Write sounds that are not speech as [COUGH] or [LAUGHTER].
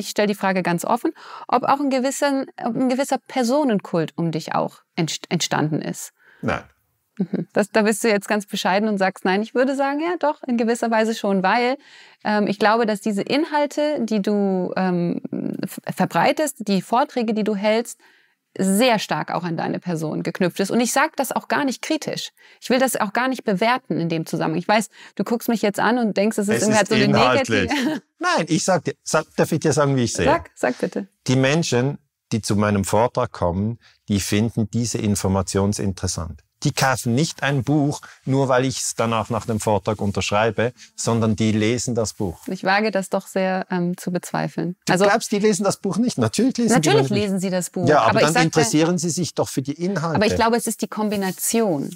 ich stelle die Frage ganz offen, ob auch ein gewisser, ein gewisser Personenkult um dich auch entstanden ist. Nein. Mhm. Das, da bist du jetzt ganz bescheiden und sagst, nein, ich würde sagen, ja, doch, in gewisser Weise schon, weil ähm, ich glaube, dass diese Inhalte, die du ähm, verbreitest, die Vorträge, die du hältst, sehr stark auch an deine Person geknüpft ist. Und ich sage das auch gar nicht kritisch. Ich will das auch gar nicht bewerten in dem Zusammenhang. Ich weiß, du guckst mich jetzt an und denkst, es ist, es irgendwie halt so eine negative... [LAUGHS] Nein, ich sag dir, sag, darf ich dir sagen, wie ich sehe? Sag, sag bitte. Die Menschen, die zu meinem Vortrag kommen, die finden diese Information interessant die kaufen nicht ein Buch, nur weil ich es danach nach dem Vortrag unterschreibe, sondern die lesen das Buch. Ich wage das doch sehr ähm, zu bezweifeln. Du also, glaubst, die lesen das Buch nicht? Natürlich lesen natürlich die lesen sie das Buch. Ja, aber, aber dann interessieren sie sich doch für die Inhalte. Aber ich glaube, es ist die Kombination.